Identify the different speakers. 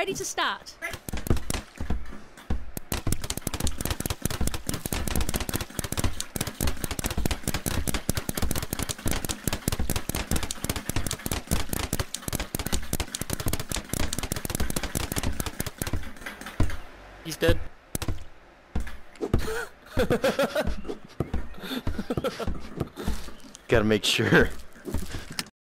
Speaker 1: Ready to start.
Speaker 2: He's dead.
Speaker 3: Gotta make sure.